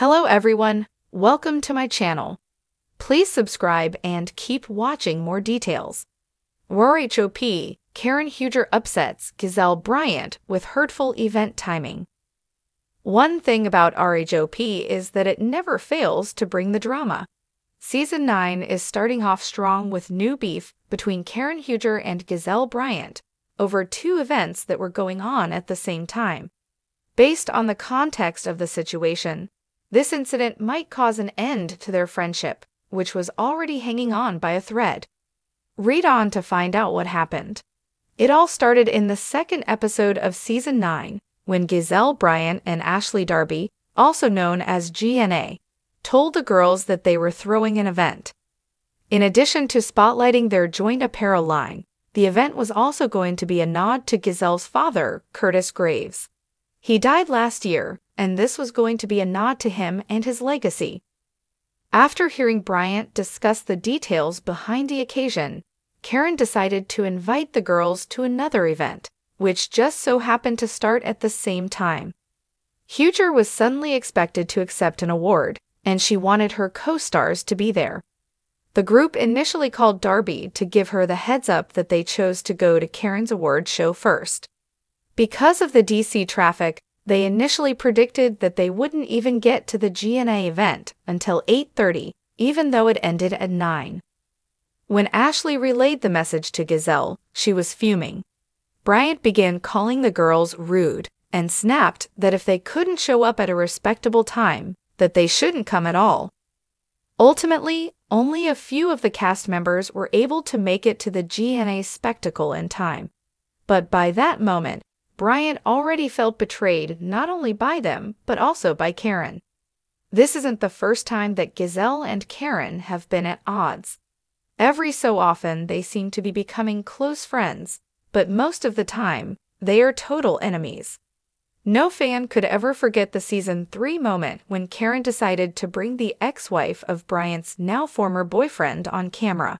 Hello everyone, welcome to my channel. Please subscribe and keep watching more details. RHOP, Karen Huger upsets Gizelle Bryant with hurtful event timing. One thing about RHOP is that it never fails to bring the drama. Season 9 is starting off strong with new beef between Karen Huger and Gizelle Bryant over two events that were going on at the same time. Based on the context of the situation, this incident might cause an end to their friendship, which was already hanging on by a thread. Read on to find out what happened. It all started in the second episode of season 9 when Gizelle Bryant and Ashley Darby, also known as GNA, told the girls that they were throwing an event. In addition to spotlighting their joint apparel line, the event was also going to be a nod to Gizelle's father, Curtis Graves. He died last year, and this was going to be a nod to him and his legacy. After hearing Bryant discuss the details behind the occasion, Karen decided to invite the girls to another event, which just so happened to start at the same time. Huger was suddenly expected to accept an award, and she wanted her co-stars to be there. The group initially called Darby to give her the heads up that they chose to go to Karen's award show first. Because of the DC traffic, they initially predicted that they wouldn't even get to the GNA event until 8:30, even though it ended at 9. When Ashley relayed the message to Gizelle, she was fuming. Bryant began calling the girls rude and snapped that if they couldn't show up at a respectable time, that they shouldn't come at all. Ultimately, only a few of the cast members were able to make it to the GNA spectacle in time. But by that moment, Bryant already felt betrayed not only by them, but also by Karen. This isn't the first time that Gizelle and Karen have been at odds. Every so often, they seem to be becoming close friends, but most of the time, they are total enemies. No fan could ever forget the season 3 moment when Karen decided to bring the ex wife of Bryant's now former boyfriend on camera.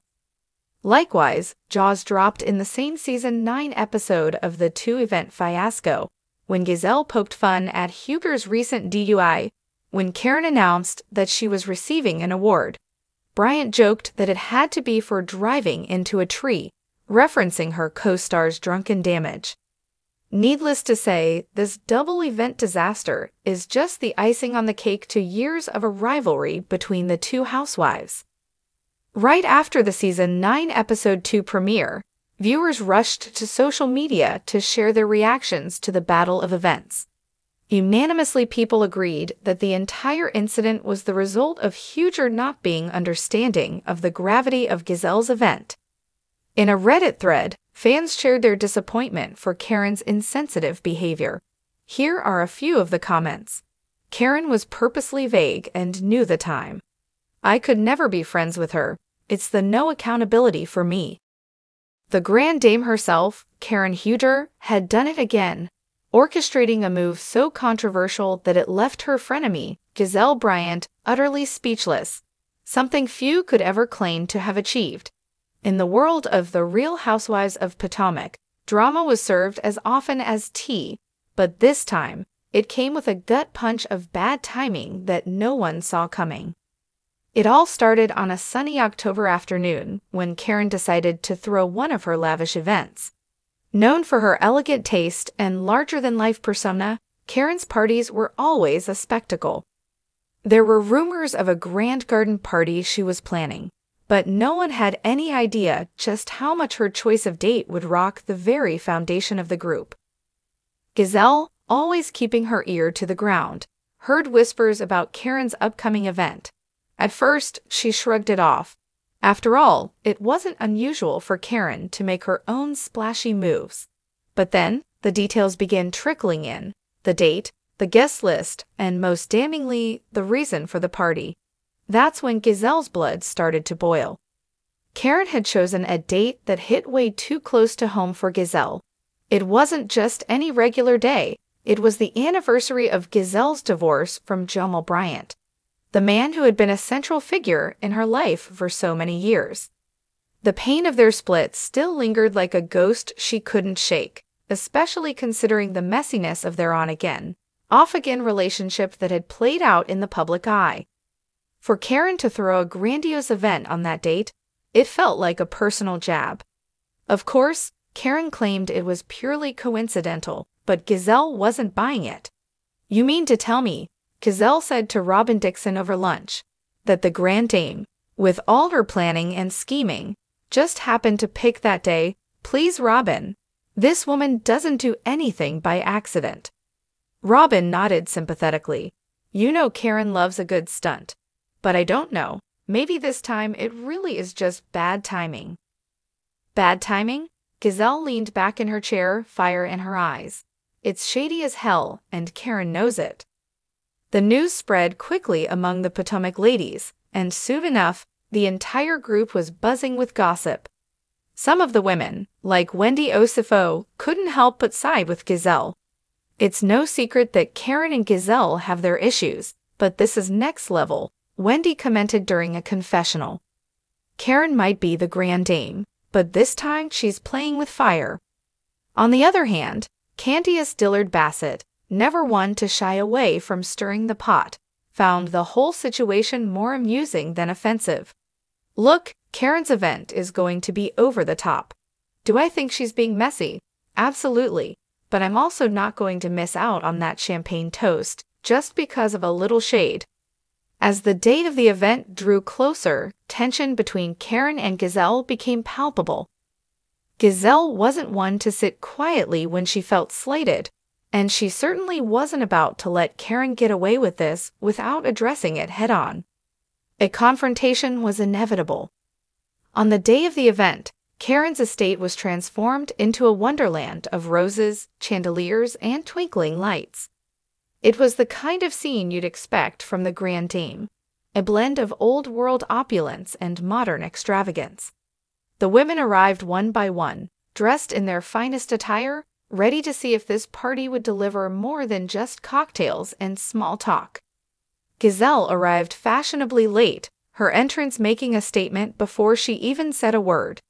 Likewise, jaws dropped in the same season 9 episode of the two event fiasco when Gizelle poked fun at Huger's recent DUI when Karen announced that she was receiving an award. Bryant joked that it had to be for driving into a tree, referencing her co star's drunken damage. Needless to say, this double event disaster is just the icing on the cake to years of a rivalry between the two housewives. Right after the season 9 episode 2 premiere, viewers rushed to social media to share their reactions to the battle of events. Unanimously, people agreed that the entire incident was the result of Huger not being understanding of the gravity of Gizelle's event. In a Reddit thread, Fans shared their disappointment for Karen's insensitive behavior. Here are a few of the comments. Karen was purposely vague and knew the time. I could never be friends with her. It's the no accountability for me. The Grand Dame herself, Karen Huger, had done it again, orchestrating a move so controversial that it left her frenemy, Gizelle Bryant, utterly speechless, something few could ever claim to have achieved. In the world of The Real Housewives of Potomac, drama was served as often as tea, but this time it came with a gut punch of bad timing that no one saw coming. It all started on a sunny October afternoon when Karen decided to throw one of her lavish events. Known for her elegant taste and larger than life persona, Karen's parties were always a spectacle. There were rumors of a grand garden party she was planning, but no one had any idea just how much her choice of date would rock the very foundation of the group. Gizelle, always keeping her ear to the ground, heard whispers about Karen's upcoming event. At first, she shrugged it off. After all, it wasn't unusual for Karen to make her own splashy moves. But then, the details began trickling in the date, the guest list, and most damningly, the reason for the party. That's when Gizelle's blood started to boil. Karen had chosen a date that hit way too close to home for Gizelle. It wasn't just any regular day, it was the anniversary of Gizelle's divorce from Jamal Bryant, the man who had been a central figure in her life for so many years. The pain of their split still lingered like a ghost she couldn't shake, especially considering the messiness of their on again, off again relationship that had played out in the public eye. For Karen to throw a grandiose event on that date, it felt like a personal jab. Of course, Karen claimed it was purely coincidental, but Gizelle wasn't buying it. You mean to tell me, Gizelle said to Robin Dixon over lunch, that the Grand Dame, with all her planning and scheming, just happened to pick that day, please Robin. This woman doesn't do anything by accident. Robin nodded sympathetically. You know Karen loves a good stunt. But I don't know. Maybe this time it really is just bad timing. Bad timing? Gizelle leaned back in her chair, fire in her eyes. It's shady as hell, and Karen knows it. The news spread quickly among the Potomac ladies, and soon enough, the entire group was buzzing with gossip. Some of the women, like Wendy Osifo, couldn't help but side with Gizelle. It's no secret that Karen and Gizelle have their issues, but this is next level, Wendy commented during a confessional. Karen might be the grand dame, but this time she's playing with fire. On the other hand, Candiace Dillard Bassett, never one to shy away from stirring the pot, found the whole situation more amusing than offensive. Look, Karen's event is going to be over the top. Do I think she's being messy? Absolutely. But I'm also not going to miss out on that champagne toast just because of a little shade. As the date of the event drew closer, tension between Karen and Gizelle became palpable. Gizelle wasn't one to sit quietly when she felt slighted, and she certainly wasn't about to let Karen get away with this without addressing it head on. A confrontation was inevitable. On the day of the event, Karen's estate was transformed into a wonderland of roses, chandeliers, and twinkling lights. It was the kind of scene you'd expect from the Grand Dame, a blend of old world opulence and modern extravagance. The women arrived one by one, dressed in their finest attire ready to see if this party would deliver more than just cocktails and small talk. Gizelle arrived fashionably late, her entrance making a statement before she even said a word.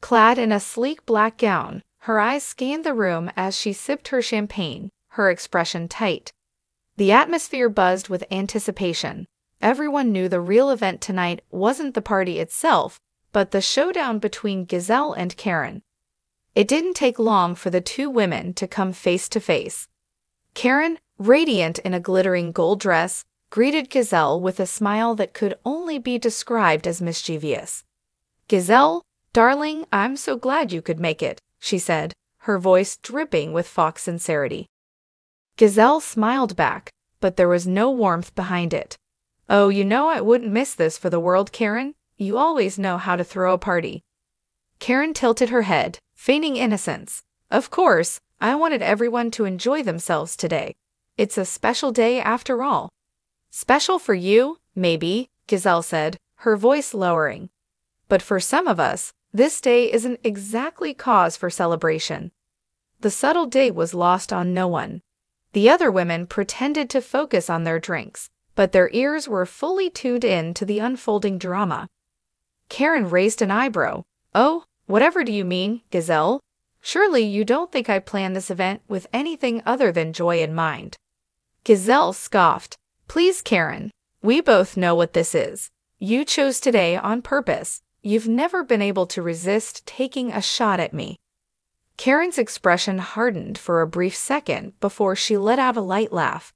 Clad in a sleek black gown, her eyes scanned the room as she sipped her champagne, her expression tight. The atmosphere buzzed with anticipation. Everyone knew the real event tonight wasn't the party itself, but the showdown between Gizelle and Karen. It didn't take long for the two women to come face to face. Karen, radiant in a glittering gold dress, greeted Gizelle with a smile that could only be described as mischievous. Gizelle, darling, I'm so glad you could make it, she said, her voice dripping with fox sincerity. Gizelle smiled back, but there was no warmth behind it. Oh, you know I wouldn't miss this for the world, Karen. You always know how to throw a party. Karen tilted her head, feigning innocence. Of course, I wanted everyone to enjoy themselves today. It's a special day after all. Special for you, maybe, Gizelle said, her voice lowering. But for some of us, this day isn't exactly cause for celebration. The subtle date was lost on no one. The other women pretended to focus on their drinks, but their ears were fully tuned in to the unfolding drama. Karen raised an eyebrow. Oh, Whatever do you mean, Gizelle? Surely you don't think I planned this event with anything other than joy in mind. Gizelle scoffed. Please, Karen, we both know what this is. You chose today on purpose. You've never been able to resist taking a shot at me. Karen's expression hardened for a brief second before she let out a light laugh.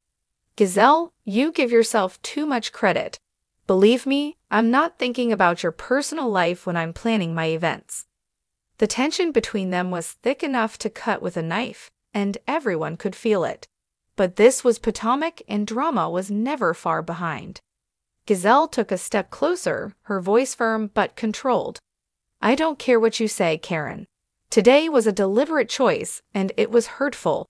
Gizelle, you give yourself too much credit. Believe me, I'm not thinking about your personal life when I'm planning my events. The tension between them was thick enough to cut with a knife, and everyone could feel it. But this was Potomac, and drama was never far behind. Gizelle took a step closer, her voice firm but controlled. I don't care what you say, Karen. Today was a deliberate choice, and it was hurtful.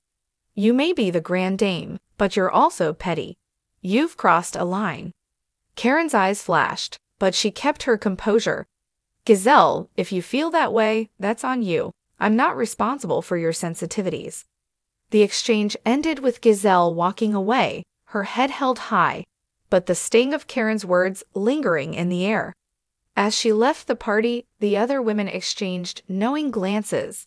You may be the grand dame, but you're also petty. You've crossed a line. Karen's eyes flashed, but she kept her composure, Gizelle, if you feel that way, that's on you. I'm not responsible for your sensitivities. The exchange ended with Gizelle walking away, her head held high, but the sting of Karen's words lingering in the air. As she left the party, the other women exchanged knowing glances.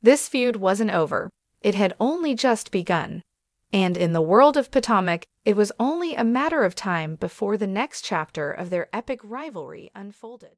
This feud wasn't over. It had only just begun. And in the world of Potomac, it was only a matter of time before the next chapter of their epic rivalry unfolded.